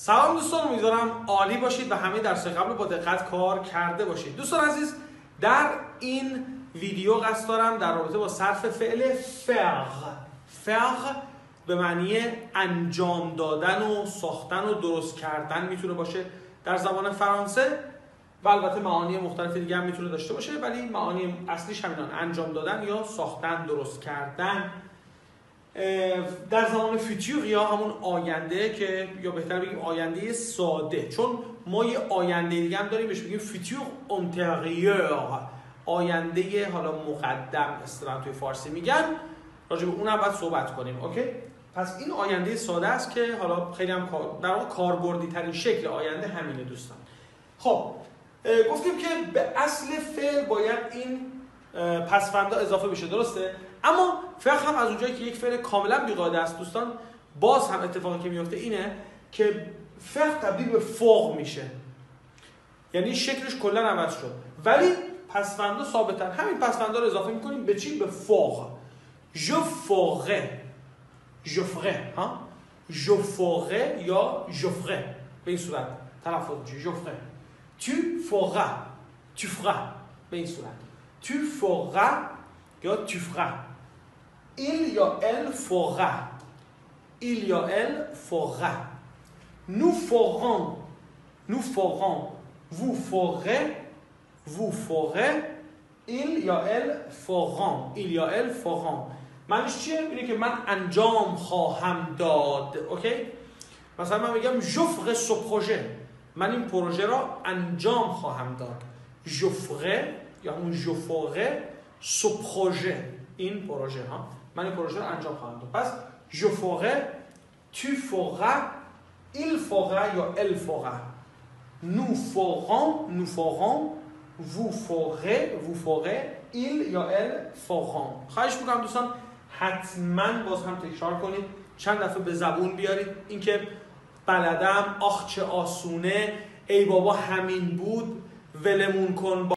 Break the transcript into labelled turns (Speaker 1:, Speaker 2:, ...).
Speaker 1: سلام دوستان امیدوارم عالی باشید و همه درس قبل با دقت کار کرده باشید. دوستان عزیز در این ویدیو قصد دارم در رابطه با صرف فعل فر فر به معنی انجام دادن و ساختن و درست کردن می‌تونه باشه در زبان فرانسه و البته معانی مختلف دیگه هم می‌تونه داشته باشه ولی معانی اصلیش همینان انجام دادن یا ساختن درست کردن. در زمان futur یا همون آینده که یا بهتر بگیم آینده ساده. چون ما یه آینده دیگه هم داریم بهش بگیم futur antérieur. آینده حالا مقدم اصطلاحا توی فارسی میگن. راجع به اون هم باید صحبت کنیم اوکی؟ پس این آینده ساده است که حالا خیلی هم در واقع کاربردی ترین شکل آینده همینه دوستان. خب گفتیم که به اصل فعل باید این پسفندا اضافه بشه درسته؟ اما فقه هم از اونجایی که یک فعل کاملا بیقاعده است دوستان باز هم اتفاقی که میفته اینه که فقه تبدیل به فوق میشه. یعنی شکلش کلا عوض شد. ولی پسفندا ثابتن همین پسفندا رو اضافه می‌کنیم به چی؟ به فوق. Je ferai. ها؟ Je ferai یا ferai. به این صورت. تلفظ میشه tu feras. Tu feras. به این صورت. Tu feras یا feras. Il یا elle fera. Il یا elle fera. Nous ferons. Nous ferons. Vous ferez. Vous ferez. Il یا elle feront. Il یا elle feront. معنیش چیه؟ اینه که من انجام خواهم داد اوکی؟ مثلا من میگم سو پروژه من این پروژه را انجام خواهم داد جفره یا همون جفره سو پروژه این پروژه ها من این پروژه رو انجام خواهم داد. پس je ferai tu feras il fera یا elle fera nous ferons nous ferons vous ferez vous ferez il یا elle feront. خواهش می‌کنم دوستان حتما باز هم تکرار کنید. چند دفعه به زبون بیارید. اینکه بلدم آخ چه آسونه ای بابا همین بود ولمون کن